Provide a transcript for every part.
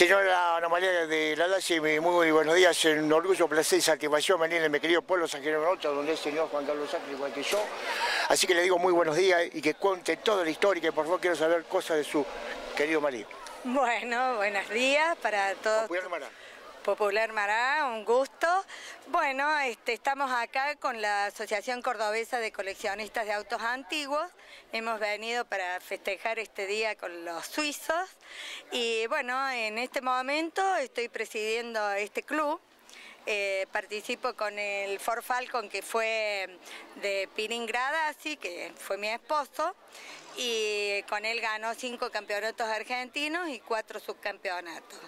Señora Ana María de la Daci, muy buenos días. Un orgullo, placer y satisfacción venir en mi querido pueblo San Jerónimo donde el señor Juan Carlos Sacre, igual que yo. Así que le digo muy buenos días y que cuente toda la historia y que por favor quiero saber cosas de su querido marido. Bueno, buenos días para todos. Popular Mará, un gusto. Bueno, este, estamos acá con la Asociación Cordobesa de Coleccionistas de Autos Antiguos. Hemos venido para festejar este día con los suizos. Y bueno, en este momento estoy presidiendo este club. Eh, participo con el Ford Falcon que fue de Pirin Gradasi, que fue mi esposo, y con él ganó cinco campeonatos argentinos y cuatro subcampeonatos.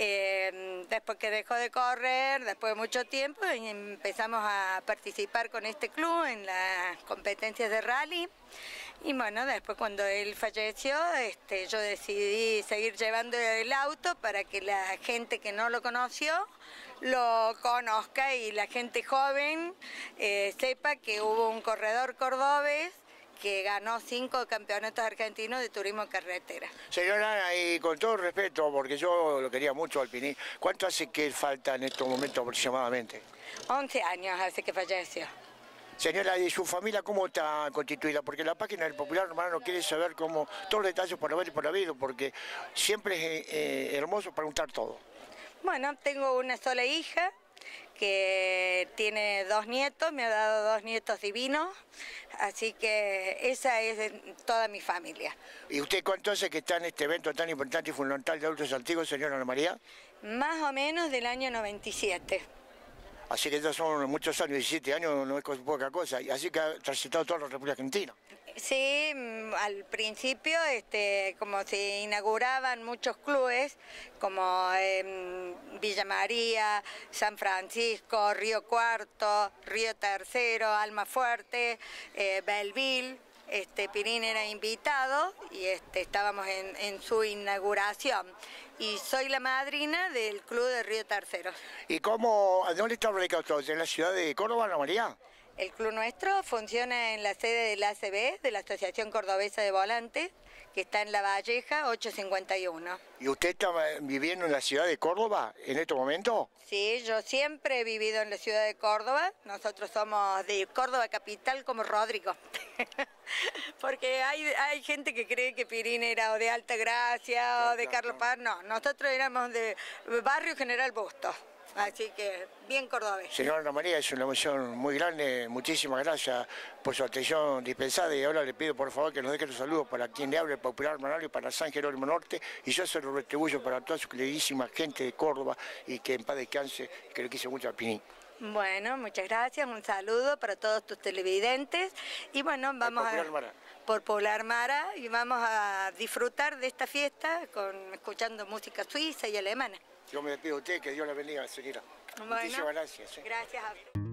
Eh, después que dejó de correr, después de mucho tiempo, empezamos a participar con este club en las competencias de rally. Y bueno, después cuando él falleció, este, yo decidí seguir llevando el auto para que la gente que no lo conoció lo conozca y la gente joven eh, sepa que hubo un corredor cordobés que ganó cinco campeonatos argentinos de turismo carretera. Señora y con todo respeto, porque yo lo quería mucho al Piní, ¿cuánto hace que falta en estos momentos aproximadamente? 11 años hace que falleció. Señora, ¿y su familia cómo está constituida? Porque la página del Popular Hermano quiere saber cómo, todos los detalles por haber y por habido, porque siempre es eh, hermoso preguntar todo. Bueno, tengo una sola hija, que tiene dos nietos, me ha dado dos nietos divinos, así que esa es toda mi familia. ¿Y usted cuánto hace que está en este evento tan importante y fundamental de autos antiguos, señora Ana María? Más o menos del año 97. Así que ya son muchos años, 17 años no es poca cosa, así que ha transitado toda la República Argentina. Sí, mm, al principio, este, como se inauguraban muchos clubes, como Villa María, San Francisco, Río Cuarto, Río Tercero, Alma Fuerte, eh, Belleville, este, Pirín era invitado y este, estábamos en, su inauguración. Y soy la madrina del Club de Río Tercero. ¿Y cómo, dónde está ubicado ¿En la ciudad de Córdoba, Ana María? El club nuestro funciona en la sede del ACB, de la Asociación Cordobesa de Volantes, que está en La Valleja 851. ¿Y usted está viviendo en la ciudad de Córdoba en este momento? Sí, yo siempre he vivido en la ciudad de Córdoba. Nosotros somos de Córdoba capital como Rodrigo. Porque hay, hay gente que cree que Pirín era o de Alta Gracia o de Carlos Paz. No, nosotros éramos de Barrio General Bustos. Así que bien cordobés. Señora Ana María, es una emoción muy grande. Muchísimas gracias por su atención dispensada y ahora le pido por favor que nos deje los saludos para quien le hable el Popular Manario, para San Jerónimo Norte y yo se lo retribuyo para toda su queridísima gente de Córdoba y que en paz descanse que le quise mucho a Pinín. Bueno, muchas gracias, un saludo para todos tus televidentes y bueno, vamos a... Por Popular Mara y vamos a disfrutar de esta fiesta con escuchando música suiza y alemana. Yo me despido de usted, que Dios la bendiga, señora. Muchísimas gracias. ¿eh? Gracias a